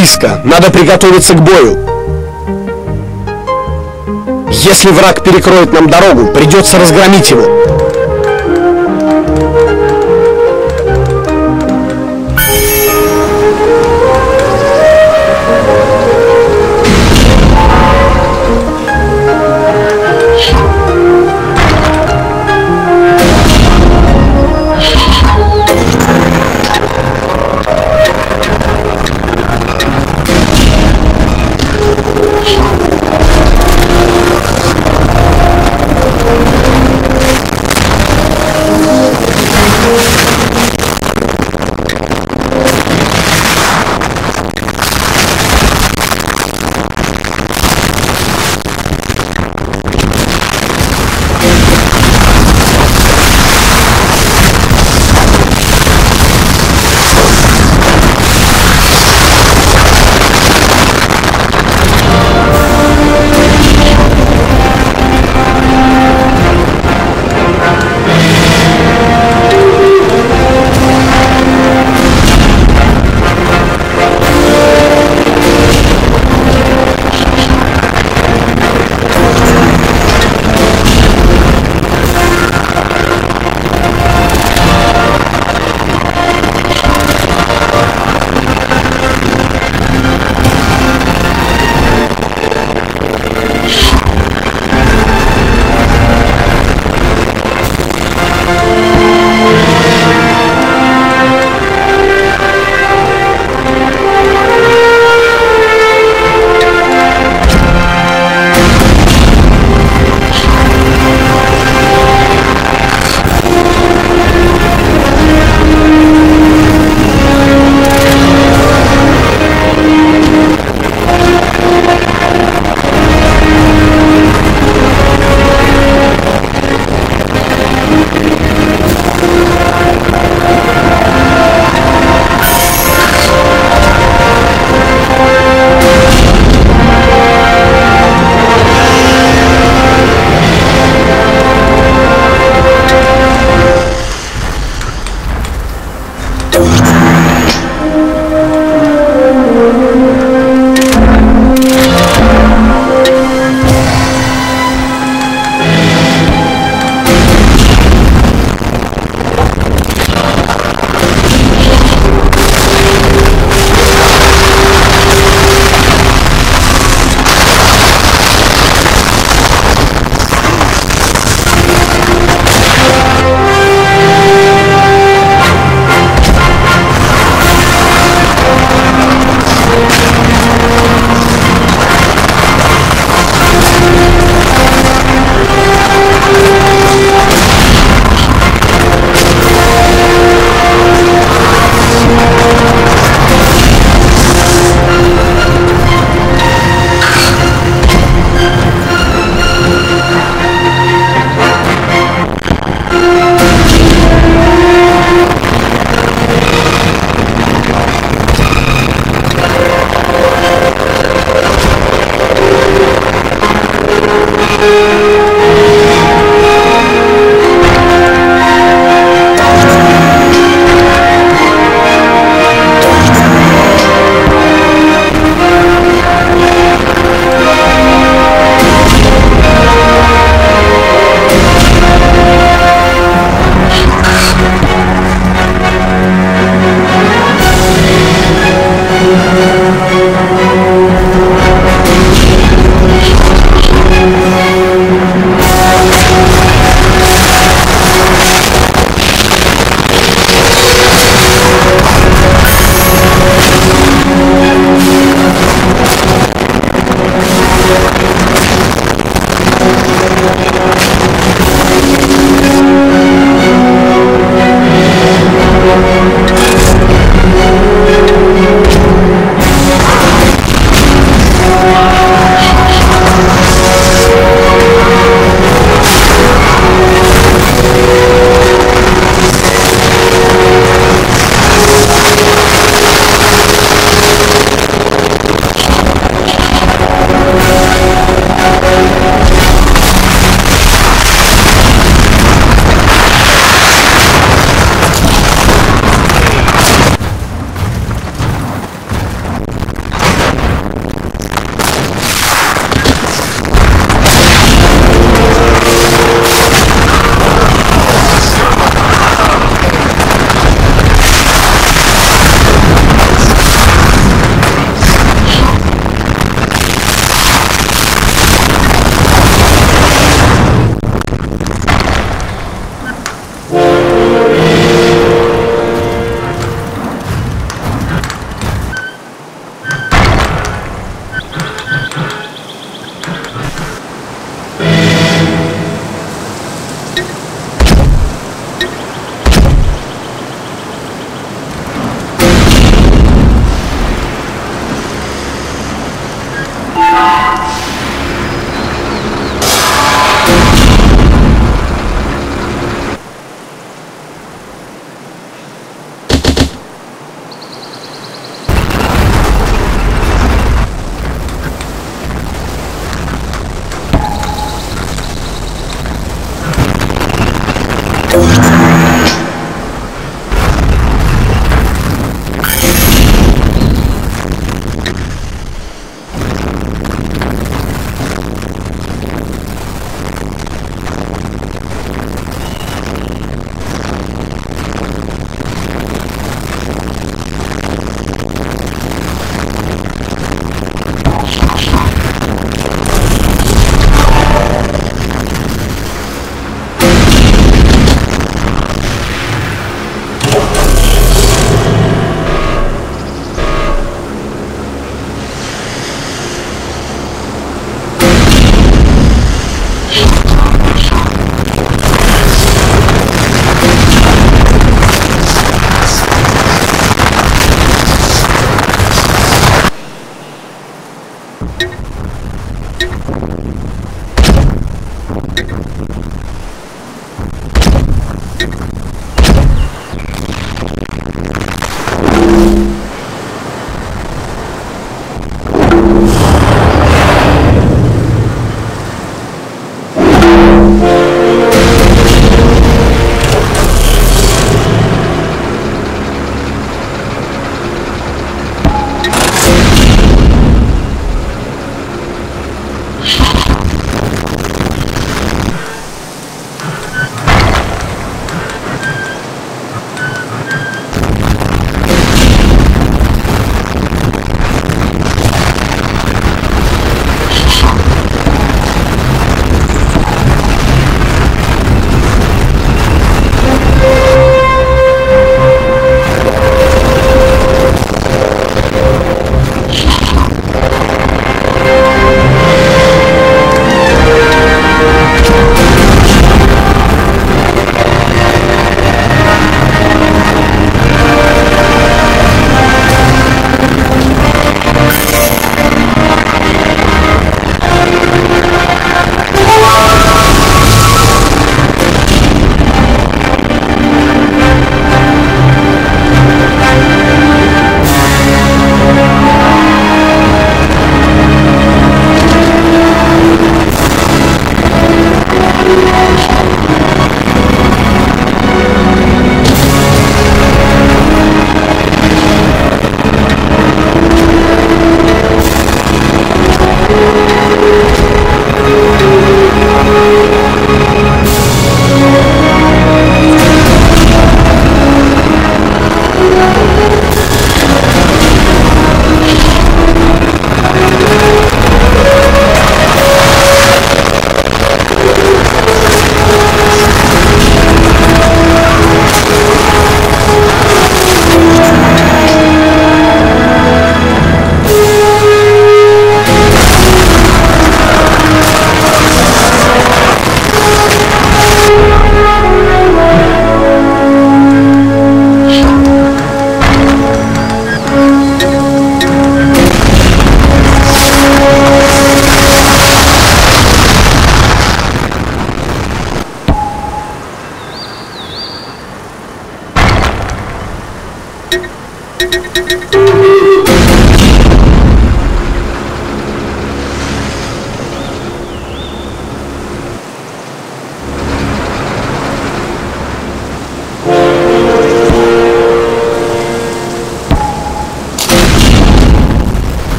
Близко, надо приготовиться к бою. Если враг перекроет нам дорогу, придется разгромить его.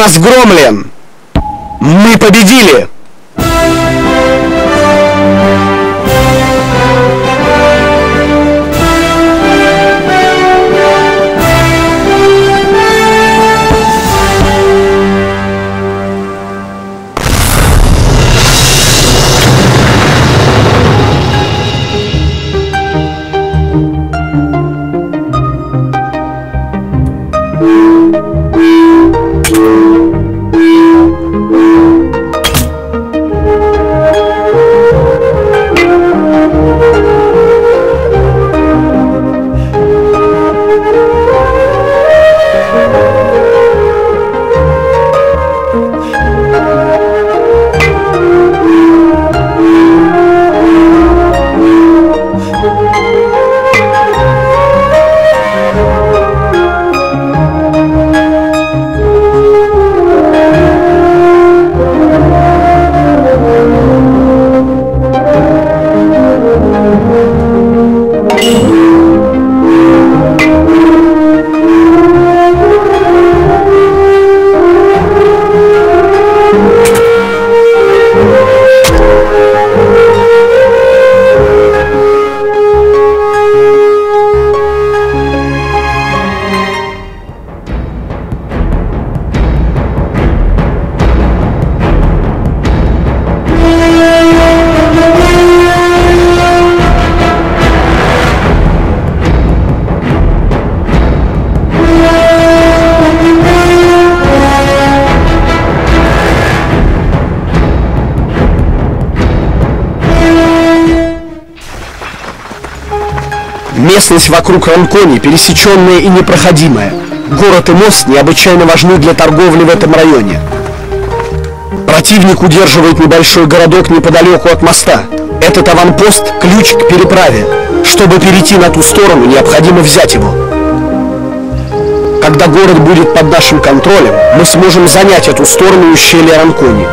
Разгромлен! Местность вокруг Ранкони пересеченная и непроходимая. Город и мост необычайно важны для торговли в этом районе. Противник удерживает небольшой городок неподалеку от моста. Этот аванпост – ключ к переправе. Чтобы перейти на ту сторону, необходимо взять его. Когда город будет под нашим контролем, мы сможем занять эту сторону ущелья Ранкони.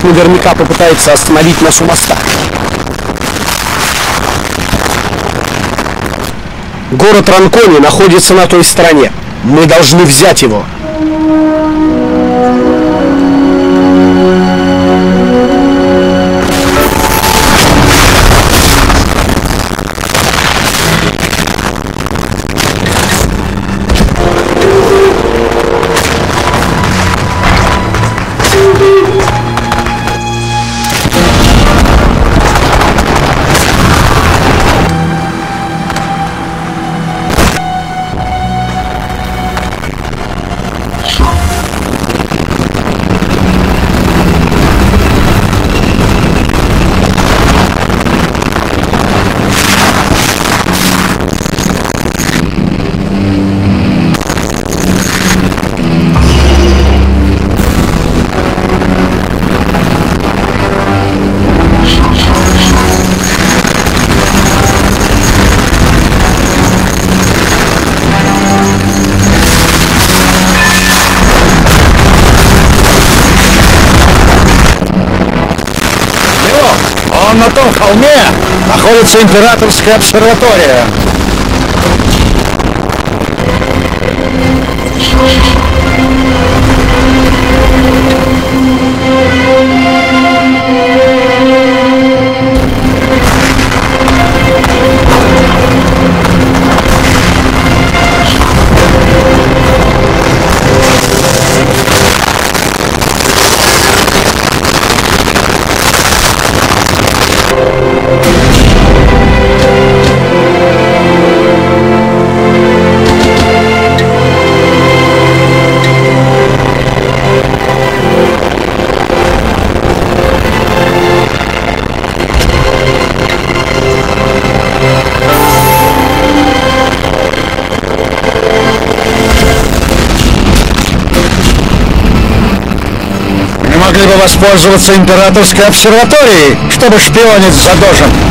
Враг наверняка попытается остановить нас у моста. Город Ранкони находится на той стороне. Мы должны взять его. Находится императорская обсерватория. Воспользоваться императорской обсерваторией, чтобы шпионить за Дожем.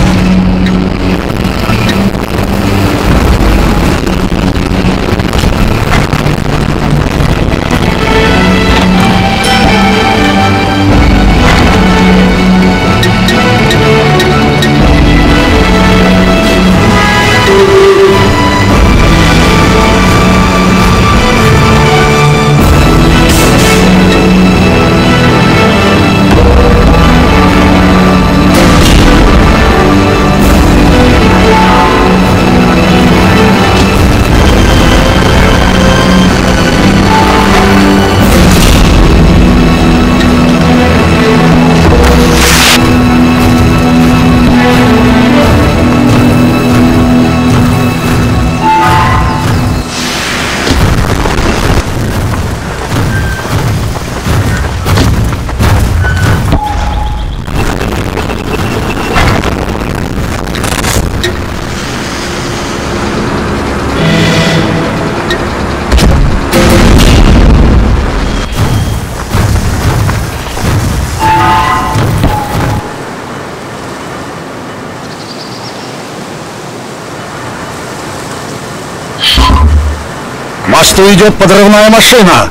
Мосту идет подрывная машина.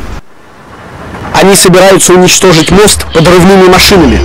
Они собираются уничтожить мост подрывными машинами.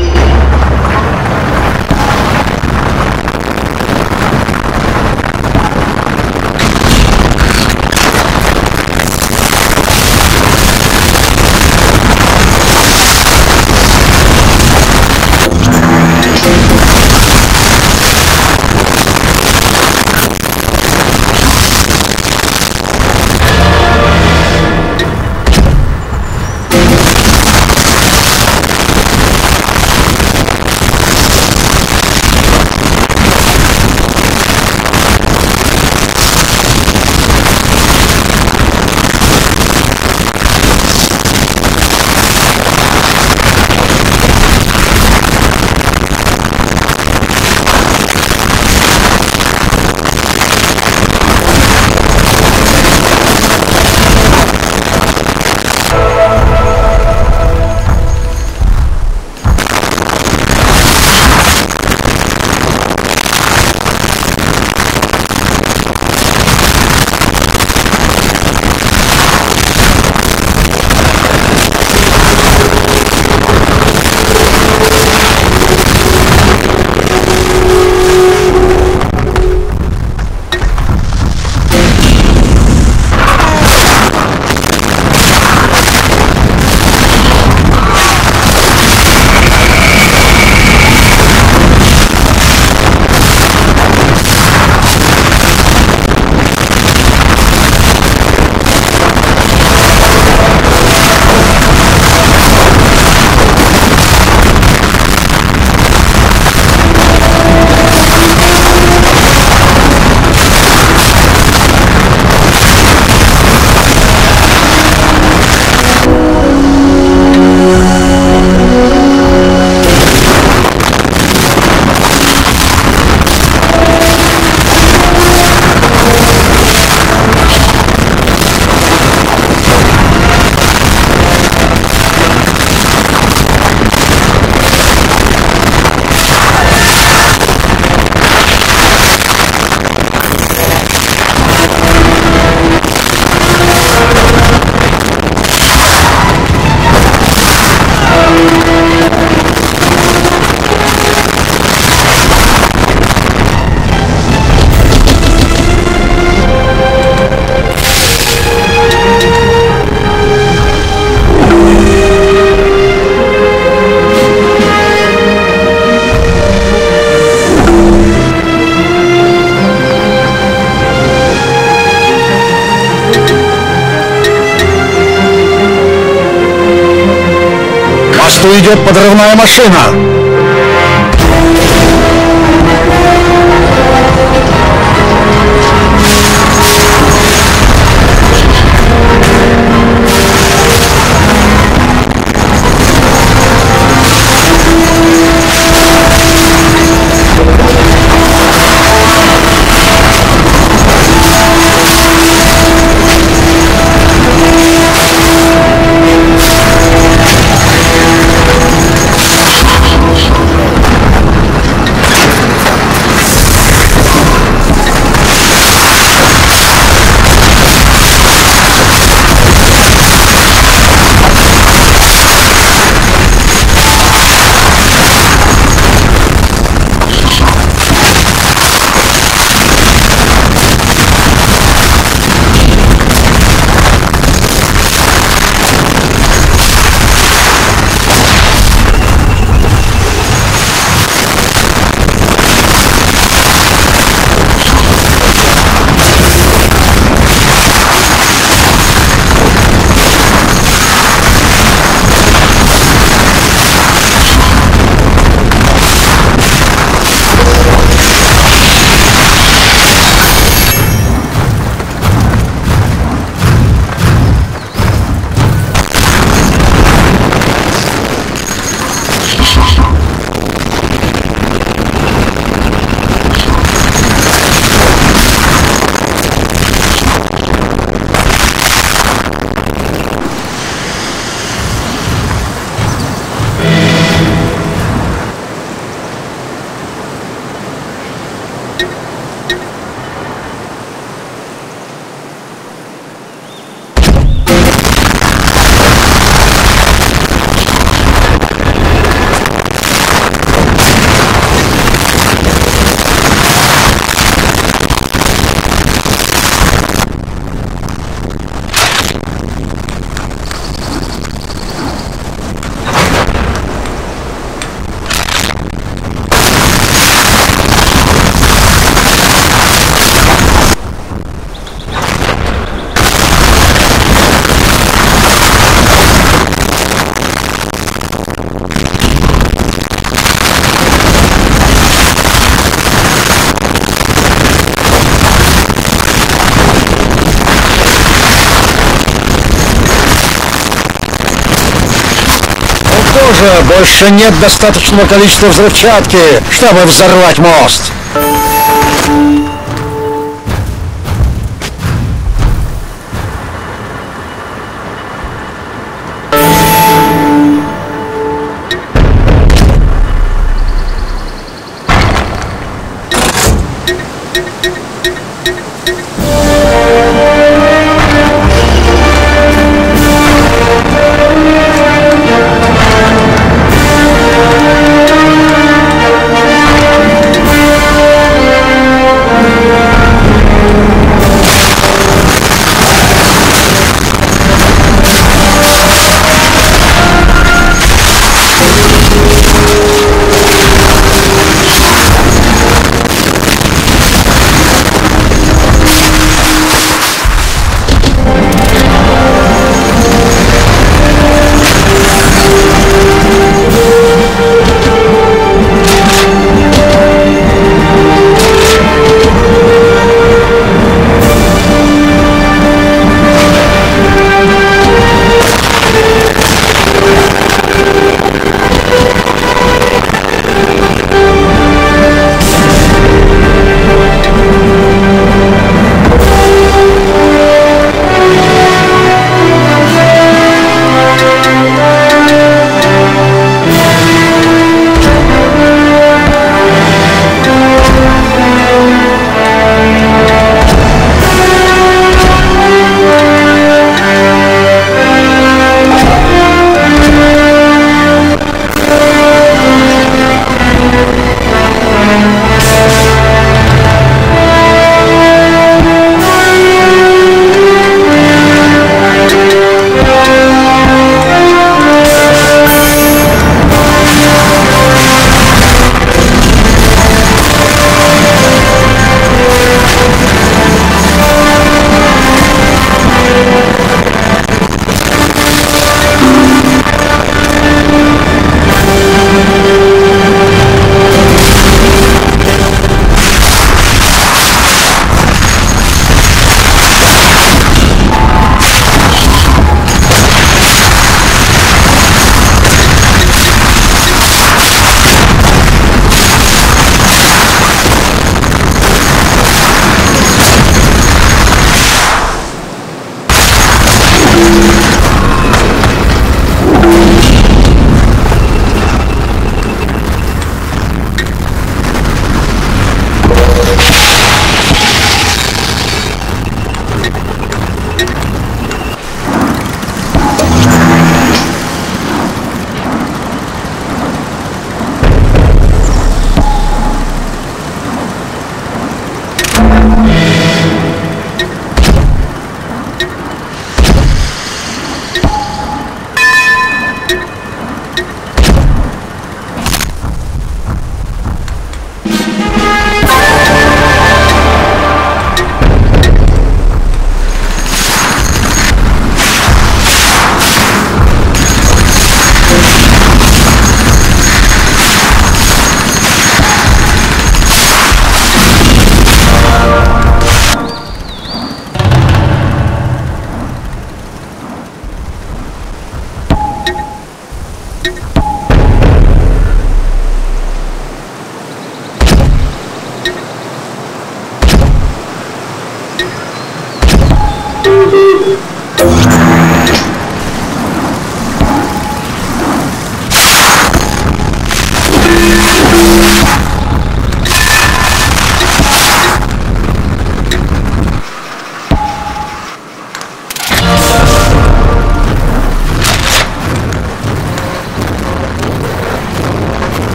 Идет подрывная больше нет достаточного количества взрывчатки, чтобы взорвать мост.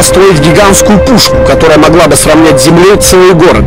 Построить гигантскую пушку, которая могла бы сравнять с землей целый город.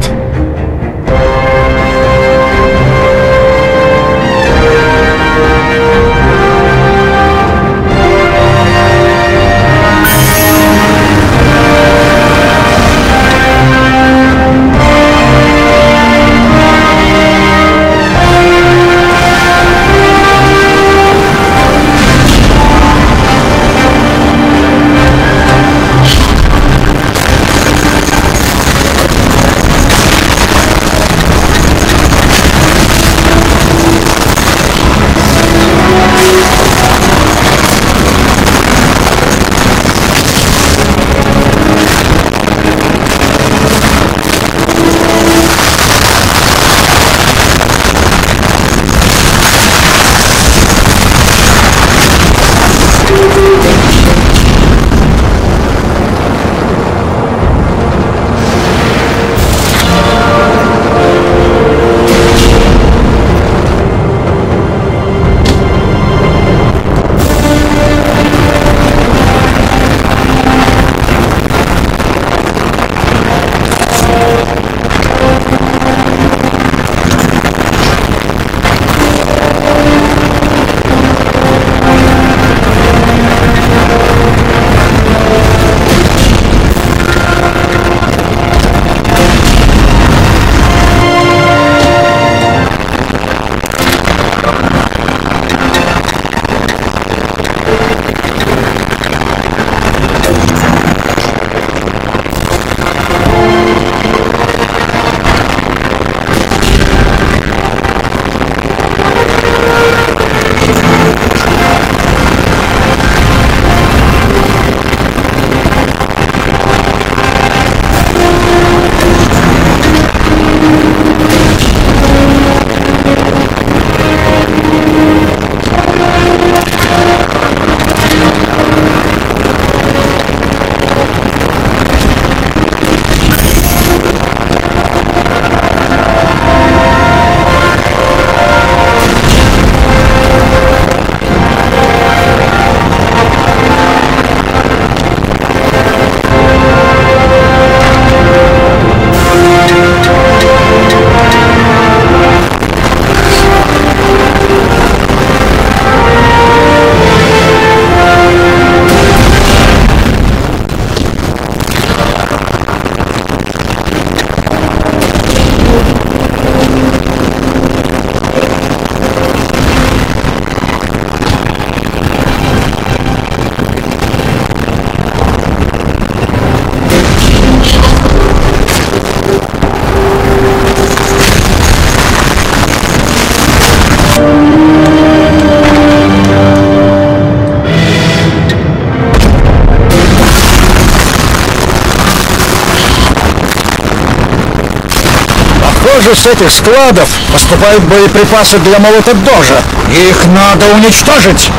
С этих складов поступают боеприпасы для молотодожа. Их надо уничтожить.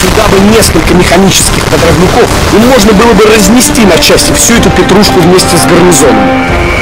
Сюда бы несколько механических подрывников, и можно было бы разнести на части всю эту петрушку вместе с гарнизоном.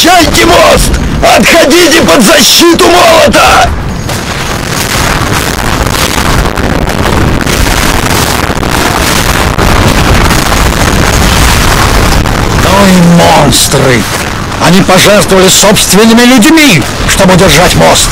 Защищайте мост! Отходите под защиту молота! Ну и монстры! Они пожертвовали собственными людьми, чтобы удержать мост.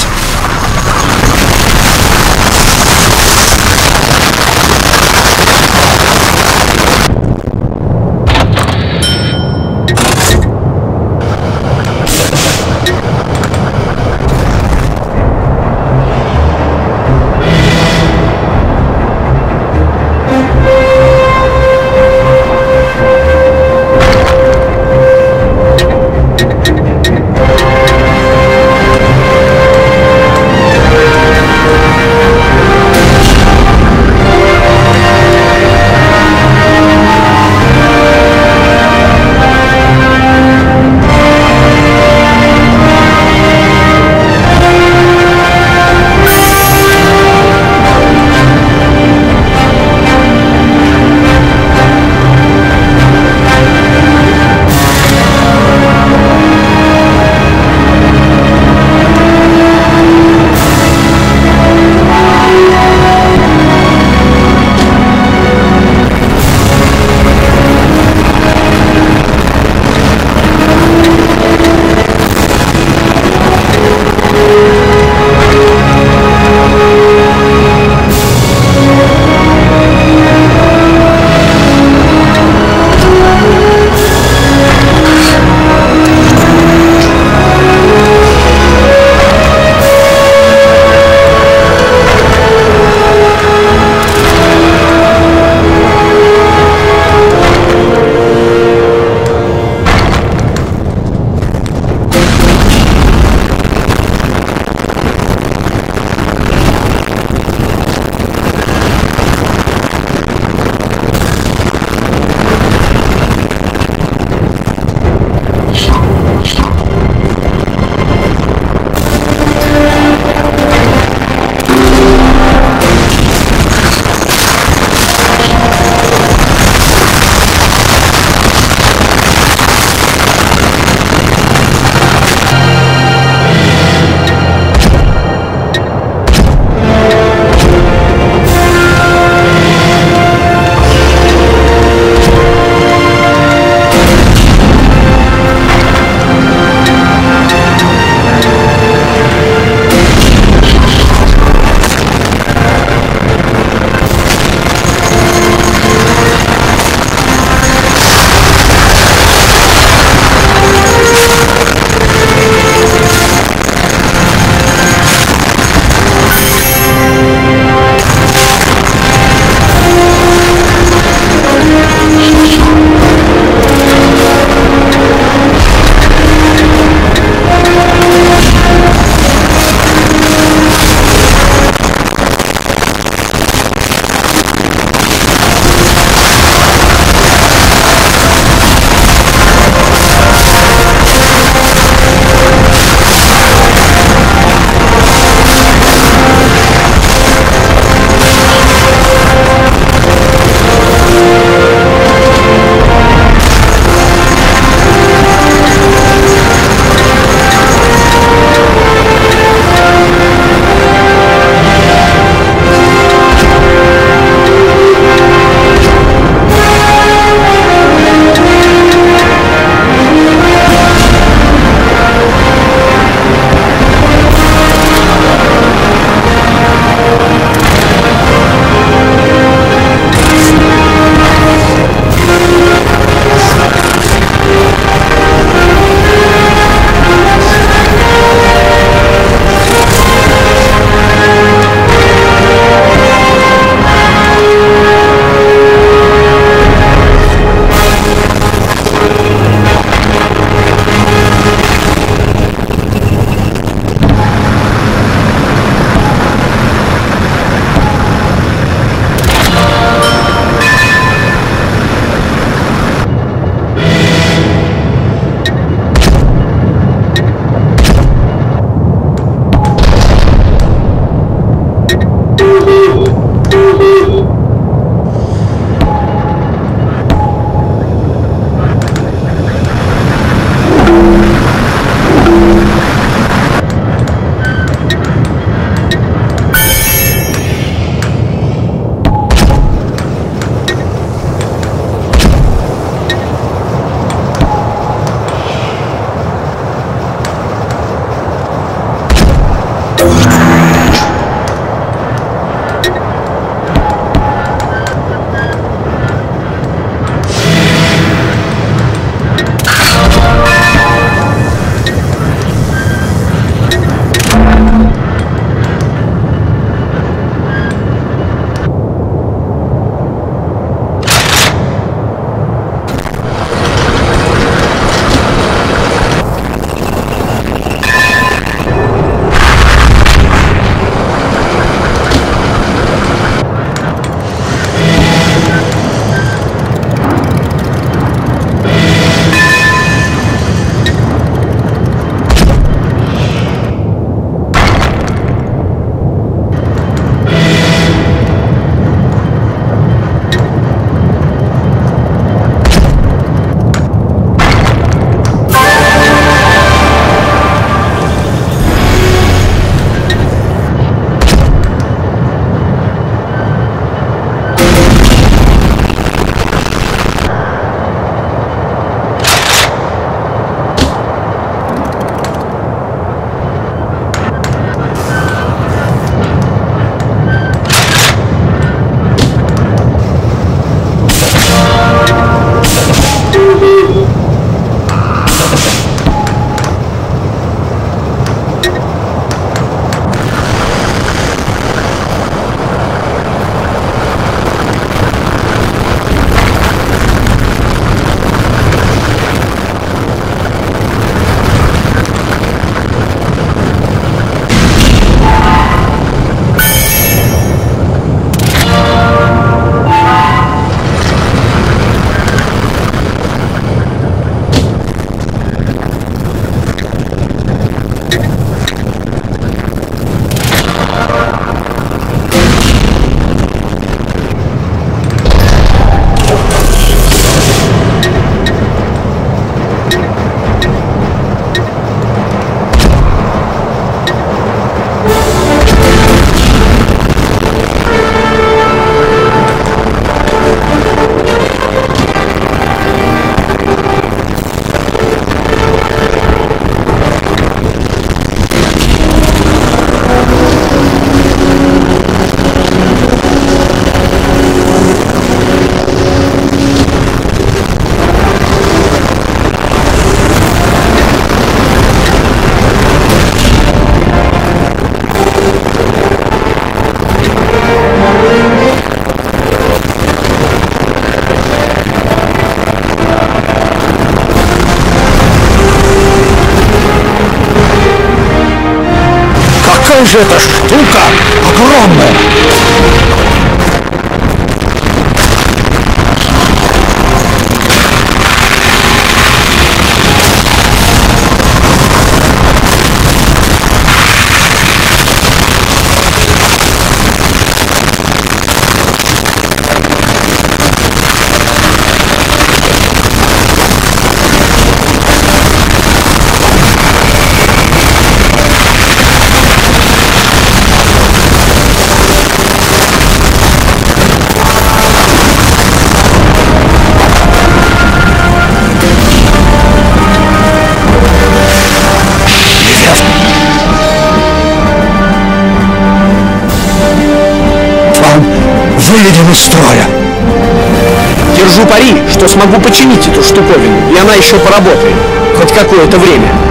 Штуковину, и она еще поработает. Хоть какое-то время.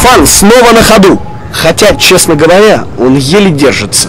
Левиафан снова на ходу. Хотя, честно говоря, он еле держится.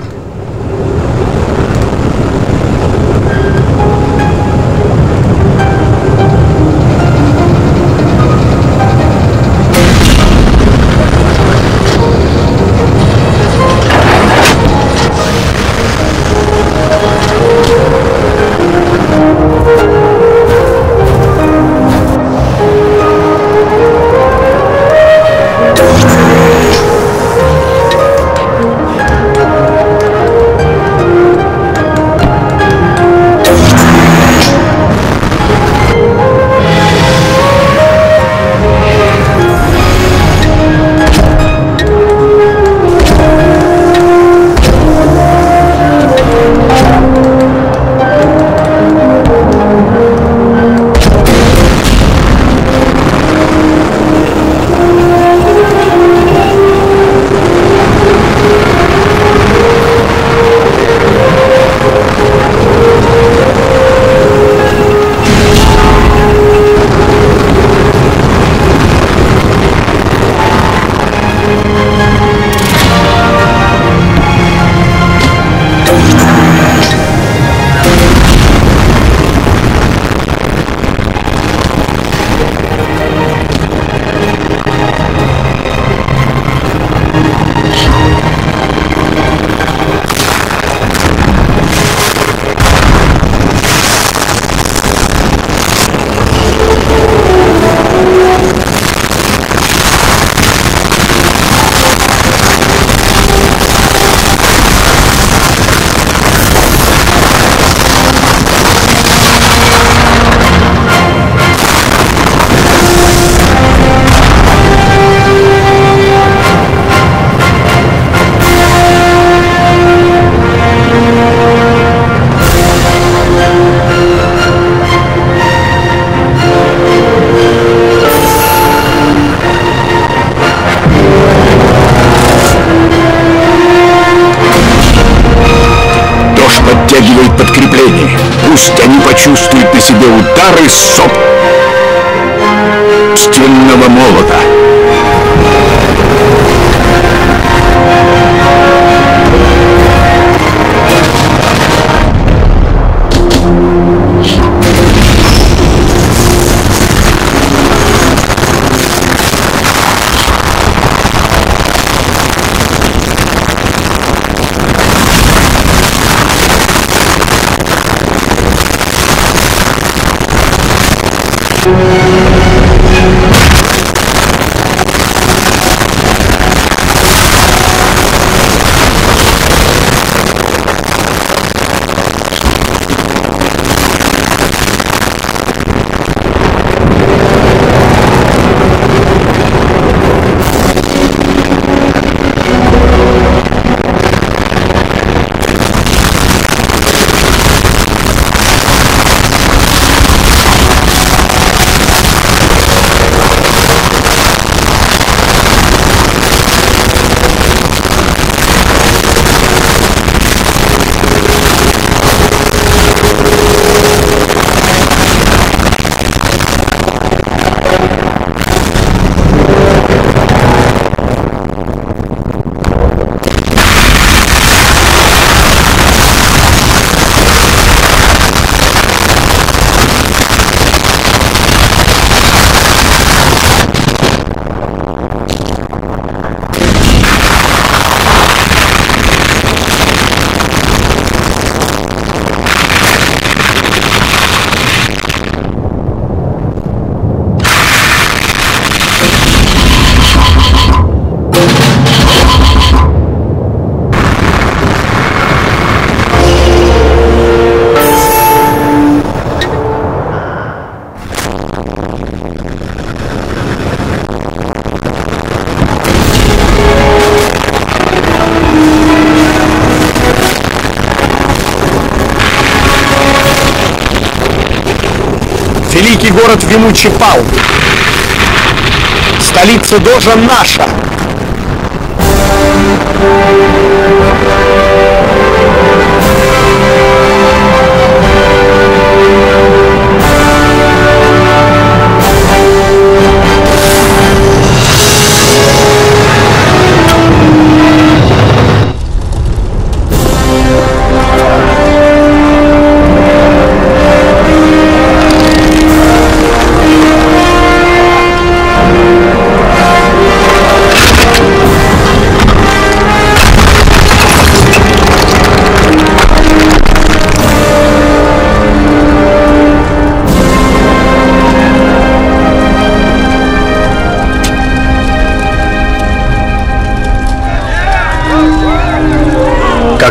Столица Дожа наша.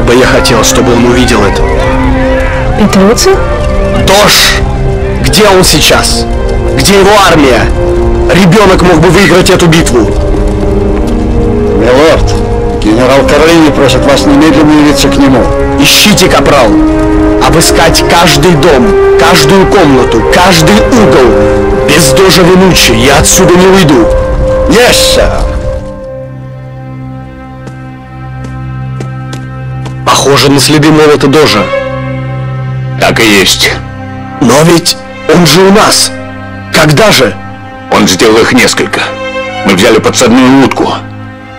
Как бы я хотел, чтобы он увидел это. Петруций? Дож! Где он сейчас? Где его армия? Ребенок мог бы выиграть эту битву. Милорд, генерал Карлини просит вас немедленно явиться к нему. Ищите, капрал. Обыскать каждый дом, каждую комнату, каждый угол. Без дожа Винучи я отсюда не уйду. Есть, сэр. Похоже на следы молота дожа. Так и есть. Но ведь он же у нас. Когда же? Он сделал их несколько. Мы взяли подсадную утку.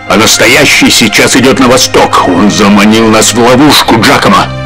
А настоящий сейчас идет на восток. Он заманил нас в ловушку Джакома.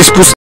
discusión.